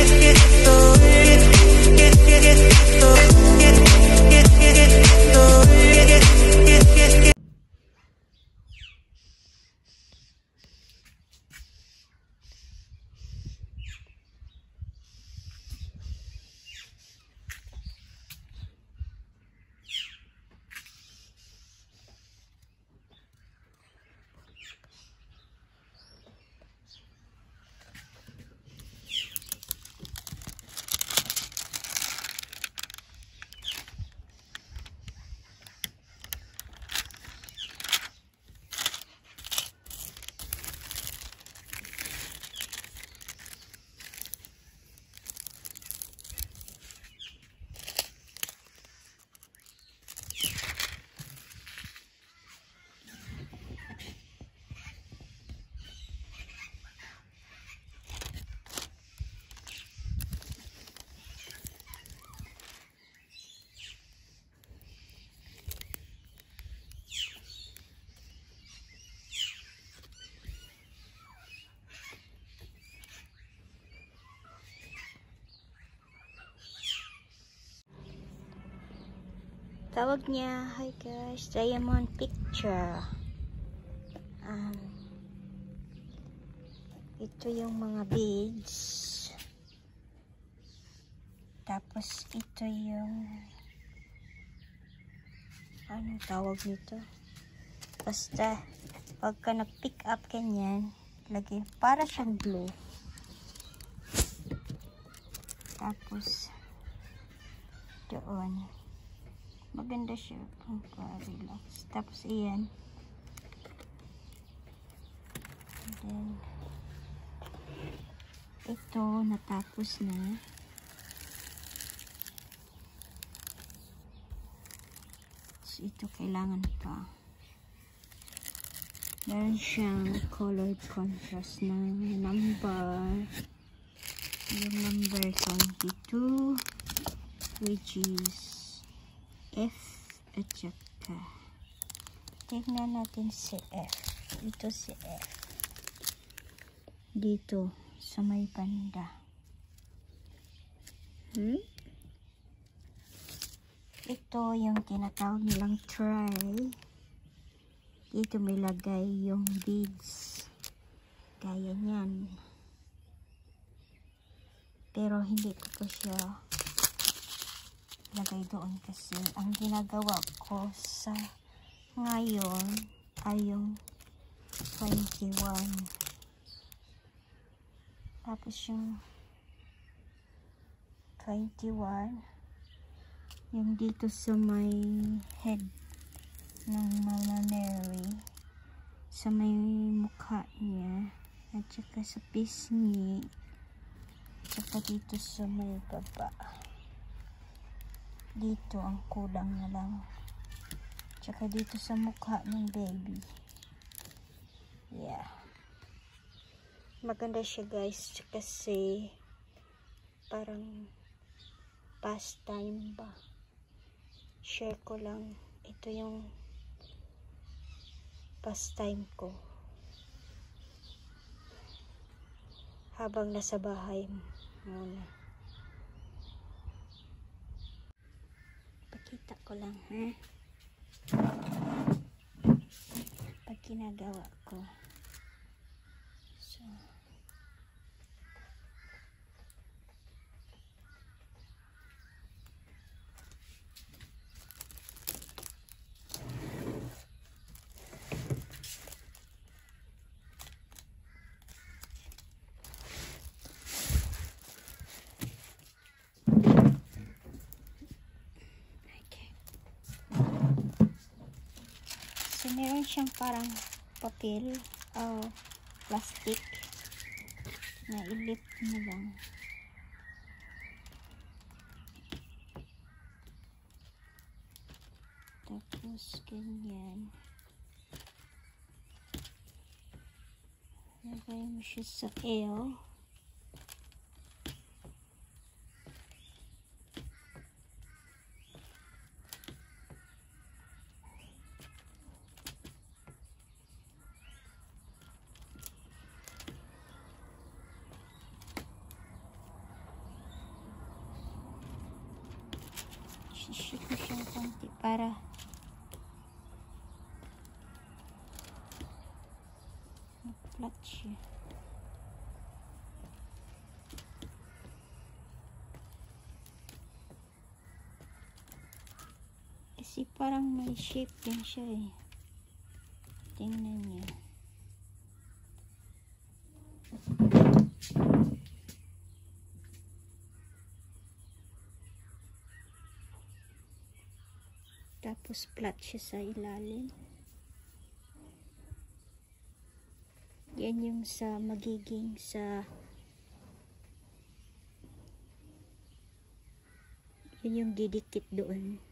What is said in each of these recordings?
it, it Tawag niya, hi guys, diamond picture. Um, ito yung mga beads. Tapos ito yung anong tawag nito? Basta, pagka nag-pick up kanyan, lagi, para siyang blue. Tapos, doon maganda siya. Pangka-relax tapos iyan and then ito natapos na. So ito kailangan pa. Meron siyang colored contrast na number. Yung number 22 which is F at saka tignan natin si F. Ito si F. Dito sa may banda. Hmm? ito yung tinatawag nilang try dito may lagay yung beads. Gaya niyan. Pero hindi ko po siya lagay doon kasi ang ginagawa ko sa ngayon ay yung 21 tapos yung 21 yung dito sa may head ng Mama Mary sa may mukha niya at saka sa pisngi at saka dito sa may baba dito ang kulang na lang. Tsaka dito sa mukha ng baby. Yeah. Maganda siya guys. Kasi parang pastime ba? Share ko lang. Ito yung pastime ko. Habang nasa bahay muna Kita ko lang, ha? Pag ginagawa ko. Meron siyang parang papel o plastic na ilip na lang. Tapos ganyan. Lagay mo siya sa L Shake ko siya konti para mag-flat siya. Kasi parang may shape din siya eh. Tingnan niyo. Tapos flat siya sa ilalim. Yan yung sa magiging sa yun yung didikit doon.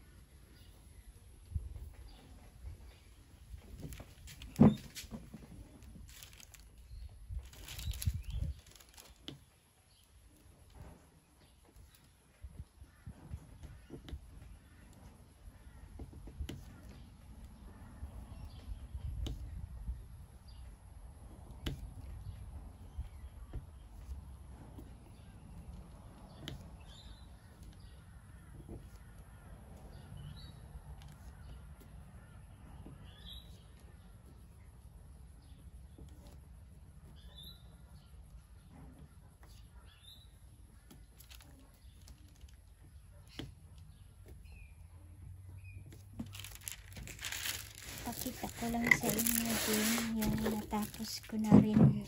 Pakita ko lang sa inyo din yung natapos ko na rin.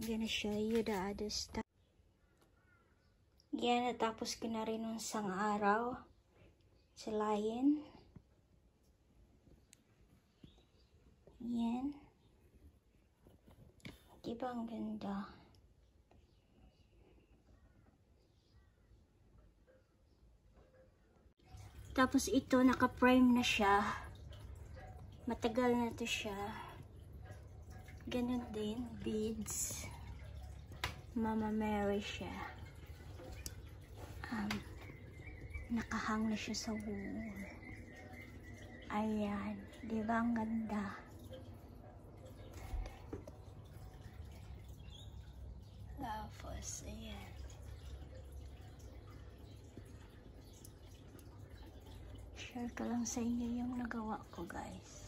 I'm gonna show you the other stuff. Yan, natapos ko na rin nung isang araw. Sa lion. Yan. Diba ang ganda? Tapos ito, naka-prime na siya. Matagal na to siya. Ganun din, beads. Mama Mary siya. Um, nakahang na siya sa wall. Ayan. Di ba ang ganda? Tapos, ayan. Share ko lang sa inyo yung nagawa ko, guys.